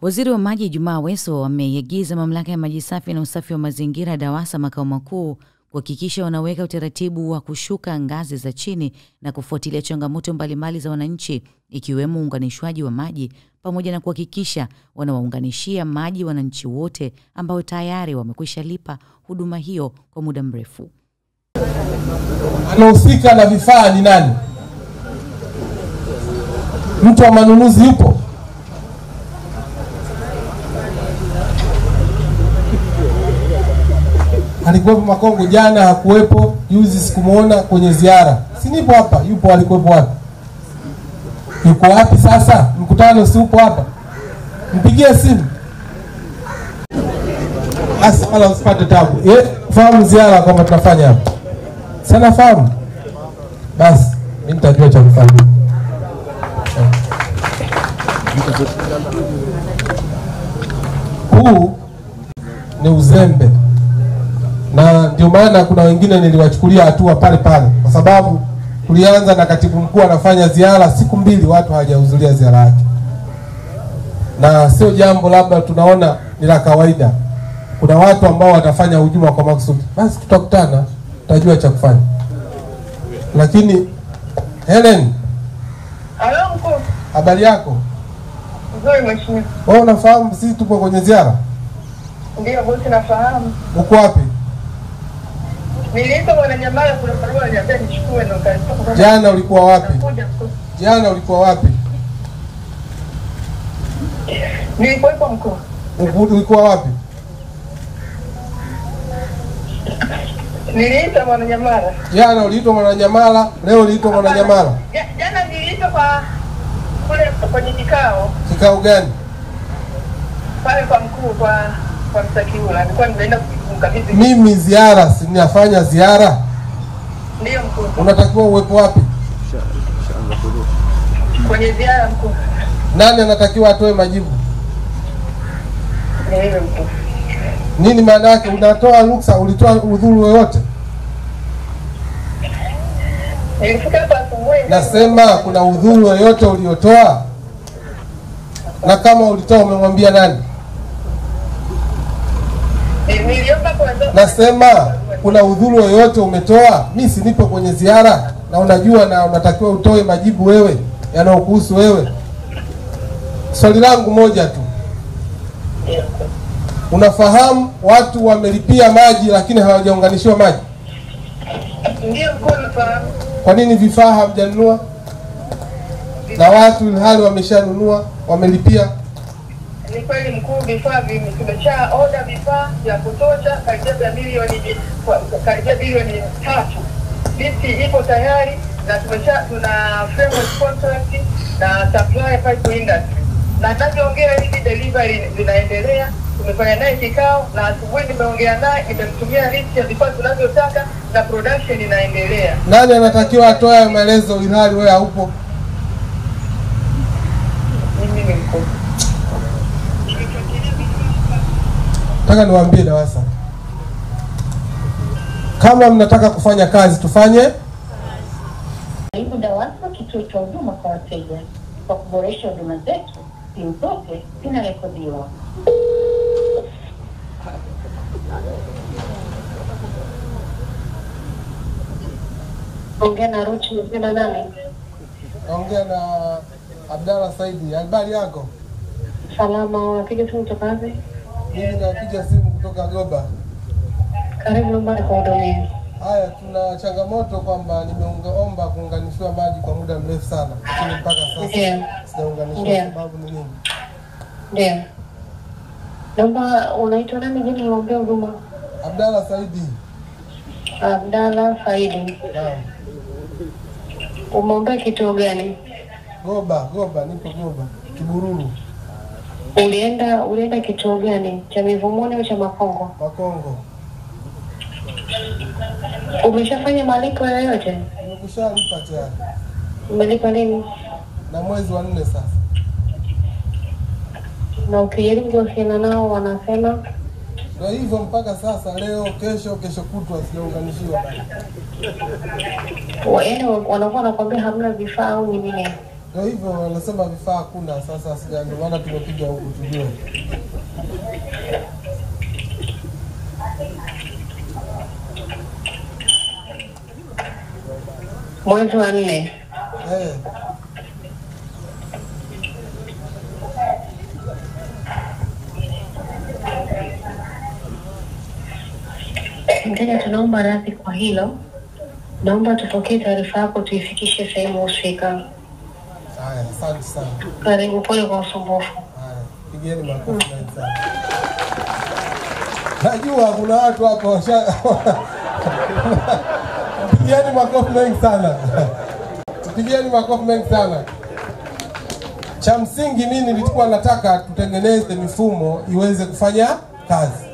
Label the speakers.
Speaker 1: Waziri wa Maji Jumaa weso ameiagiza Mamlaka ya Maji Safi na Usafi wa Mazingira DAWASA makao makuu kuhakikisha wanaweka utaratibu wa kushuka ngazi za chini na kufuatilia changamoto mbalimbali za wananchi ikiwemo uunganishwaji wa maji pamoja na kuhakikisha wanawaunganishia maji wananchi wote ambao tayari wamekwisha lipa huduma hiyo kwa muda mrefu.
Speaker 2: Anahusika na vifaa ni nani? Mtu wa manunuzi yupo? Alikuwepo Makongo jana, hakuwepo. Juzi sikumwona kwenye ziara, si nipo hapa? Yupo? Alikuwepo wapi? Yuko wapi sasa? Mkutano si upo hapa? Mpigie simu basi, wala usipate tabu. Eh, fahamu ziara kwamba tunafanya hapa sana, fahamu basi, mimi nitajua cha kufanya. Huu ni uzembe na ndio maana kuna wengine niliwachukulia hatua pale pale, kwa sababu tulianza na katibu mkuu anafanya ziara siku mbili, watu hawajahudhuria ziara yake, na sio jambo labda tunaona ni la kawaida. Kuna watu ambao watafanya hujuma kwa makusudi, basi tutakutana, tutajua cha kufanya. Lakini Helen, habari yako? Wewe unafahamu sisi tupo kwenye ziara?
Speaker 3: Ndio bosi, nafahamu.
Speaker 2: Uko wapi?
Speaker 3: Niliitwa Mwananyamala, kuna barua aliniambia nichukue ndo nikachukua.
Speaker 2: Jana ulikuwa wapi? Jana ulikuwa wapi?
Speaker 3: Nilikuwepo
Speaker 2: mkoa. Ulikuwa wapi?
Speaker 3: Niliitwa Mwananyamala.
Speaker 2: Jana uliitwa Mwananyamala, leo uliitwa Mwananyamala.
Speaker 3: Ja- Jana niliitwa kwa kule kwenye kikao
Speaker 2: Kikao gani?
Speaker 3: pale kwa mkuu kwa
Speaker 2: Mimi ziara, sinafanya ziara, unatakiwa uwepo wapi?
Speaker 3: Kwenye ziara mkuu.
Speaker 2: Nani anatakiwa atoe majibu? Nini maana yake? Unatoa ruksa, ulitoa udhuru
Speaker 3: asubuhi.
Speaker 2: Nasema kuna udhuru yoyote uliotoa, na kama ulitoa umemwambia nani? Nasema kuna udhuru yoyote umetoa? Mi si nipo kwenye ziara na unajua, na unatakiwa utoe majibu wewe yanayokuhusu wewe. Swali langu moja tu, unafahamu watu wamelipia maji lakini hawajaunganishiwa maji? Kwa nini vifaa hamjanunua na watu ilhali wameshanunua wamelipia?
Speaker 3: Ni kweli mkuu, vifaa tumesha oda vifaa vya kutosha karibia vya milioni karibia bilioni tatu. Listi ipo tayari na tumesha tuna framework contract na supplier pipe industry, na ninavyoongea hivi delivery zinaendelea. Tumefanya naye kikao na asubuhi nimeongea naye, imemtumia list ya vifaa tunavyotaka na production inaendelea.
Speaker 2: Nani anatakiwa atoe maelezo ilhali wewe haupo?
Speaker 3: Mimi ni mkuu.
Speaker 2: Nataka niwaambie DAWASA, kama mnataka kufanya kazi tufanye
Speaker 4: Karibu DAWASA, kituo cha huduma kwa wateja. Kwa kuboresha huduma zetu, simu zote zinarekodiwa. Ongea na Ruchi mzima nani?
Speaker 2: Ongea na abdala Saidi. Habari yako?
Speaker 4: Salama, unapiga simu kutoka wapi?
Speaker 2: Mimi napiga simu kutoka Goba.
Speaker 4: Karibu nyumbani kuhudumia.
Speaker 2: Haya, tuna changamoto kwamba nimeomba kuunganishiwa maji kwa muda mrefu sana, lakini mpaka sasa
Speaker 4: sijaunganishwa.
Speaker 2: Sababu ni nini?
Speaker 4: ndio. Naomba, unaitwa nani jina niombe huduma?
Speaker 2: Abdalla Saidi.
Speaker 4: Abdalla
Speaker 2: Saidi.
Speaker 4: Umeombea kituo gani?
Speaker 2: Goba, Goba, nipo Goba, Kibururu,
Speaker 4: Ulienda ulienda kituo gani? Cha Mivumoni au cha Makongo?
Speaker 2: Makongo.
Speaker 4: Umeshafanya malipo yoyote?
Speaker 2: Nimekushalipa tayari
Speaker 4: Umelipa nini?
Speaker 2: na mwezi wa nne sasa.
Speaker 4: Na ukijaribu kuwasiliana nao wanasema
Speaker 2: Ndio hivyo mpaka sasa, leo, kesho, kesho kutwa sijaunganishiwa
Speaker 4: yaani wanakuwa wanakwambia hamna vifaa au ni nini?
Speaker 2: Ndio hivyo wanasema vifaa hakuna. Sasa sija, ndio maana tumepiga huku tujue.
Speaker 4: Mwezi wa nne
Speaker 2: Eh,
Speaker 4: Mteja, tunaomba radhi kwa hilo. Naomba tupokee taarifa yako tuifikishe sehemu husika.
Speaker 2: Asante sana.
Speaker 4: Karibu, kwa usumbufu.
Speaker 2: Haya, pigeni makofi mengi sana. Najua kuna watu hapa washa pigeni makofi mengi sana. Pigeni makofi mengi sana. Cha msingi mimi nilikuwa nataka tutengeneze mifumo iweze kufanya kazi.